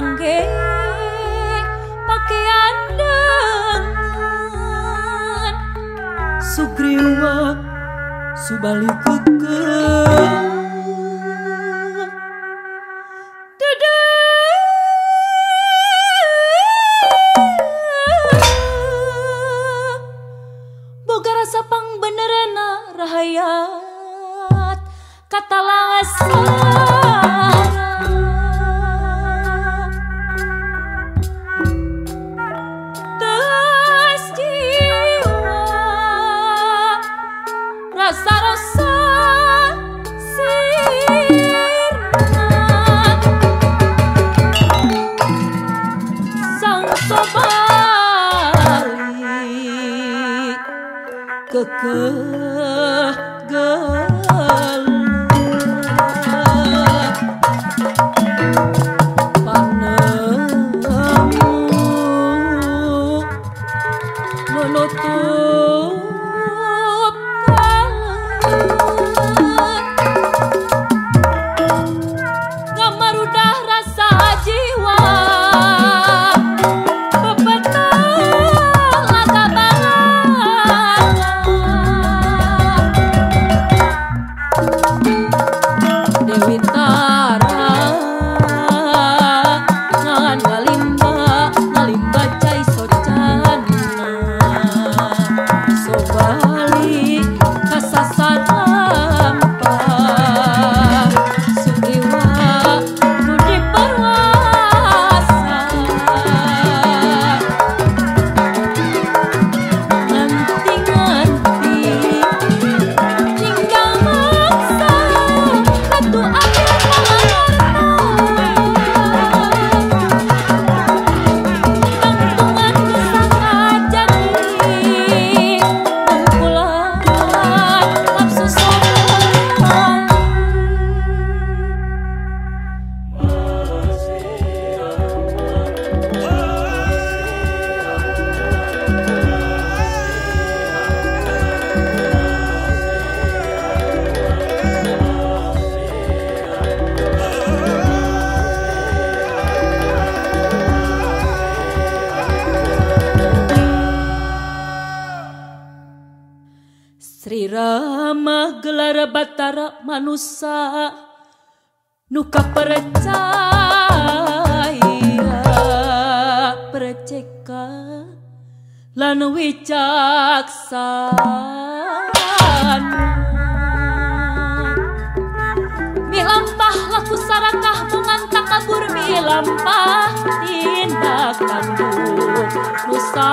kangge pakaian lengan Sugriwa subali kekeh Boga rasa pang benerena rahayat. Katalah good. Tarabatara manusia. Nuka percaya Perceka. Lan wicaksana. Milampah laku sarakah Mengantak kabur Milampah tindak tanduk Nusa